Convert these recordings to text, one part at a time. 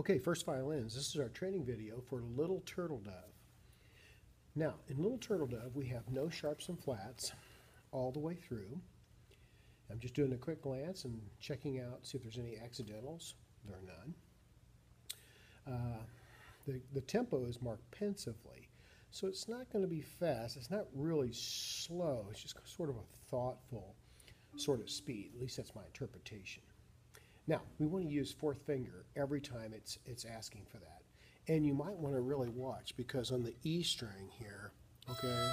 Okay, first violins. This is our training video for Little Turtle Dove. Now, in Little Turtle Dove, we have no sharps and flats all the way through. I'm just doing a quick glance and checking out, see if there's any accidentals. There are none. Uh, the, the tempo is marked pensively, so it's not going to be fast. It's not really slow. It's just sort of a thoughtful sort of speed. At least that's my interpretation. Now, we want to use fourth finger every time it's, it's asking for that. And you might want to really watch because on the E string here, okay,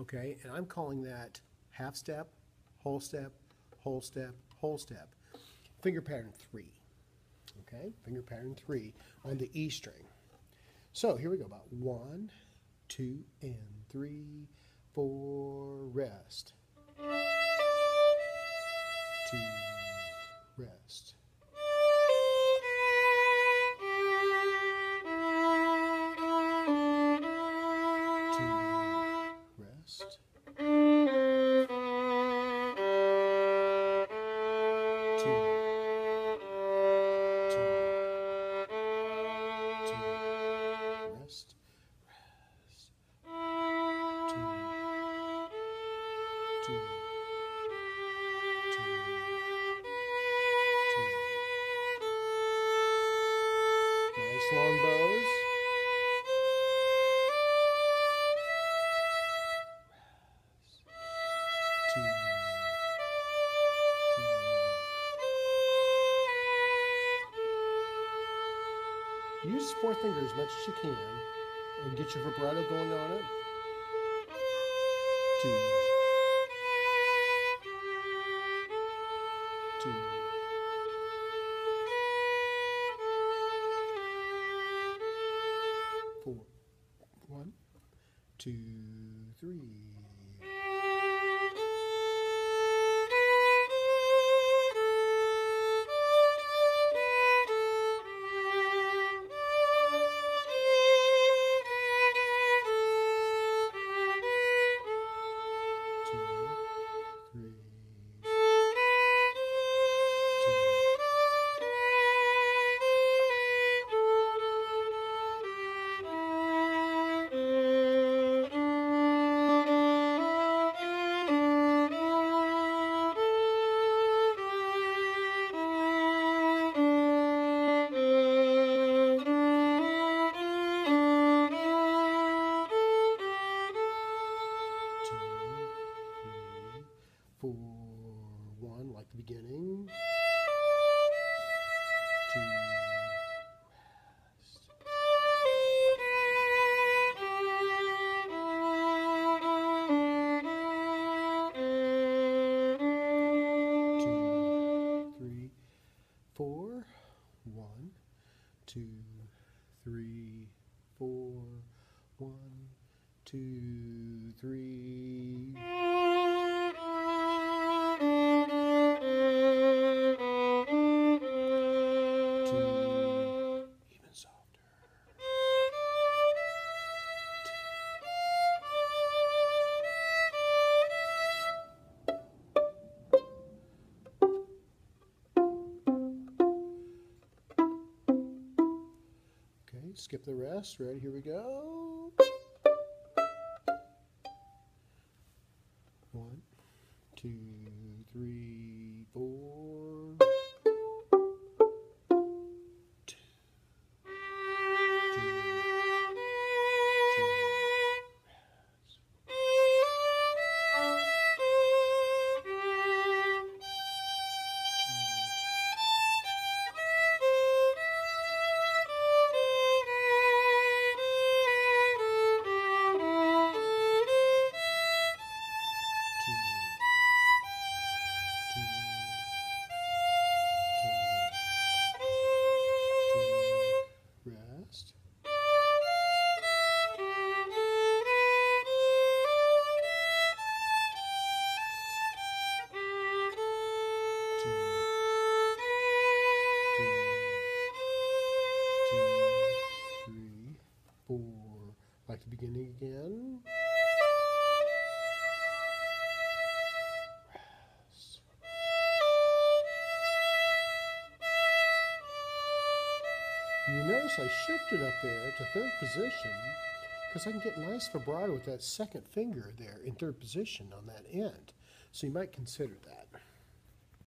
okay, and I'm calling that half step, whole step, whole step, whole step. Finger pattern three, okay, finger pattern three on the E string. So here we go, about one, two, and three, four, rest to Use four fingers as much as you can and get your vibrato going on it. Two. Two. two, three. Beginning. Two. Two, three, four. One, two, three, four. One, two, three. Skip the rest. Ready? Here we go. One, two, three, four. Notice I shifted up there to third position because I can get nice vibrato with that second finger there in third position on that end. So you might consider that.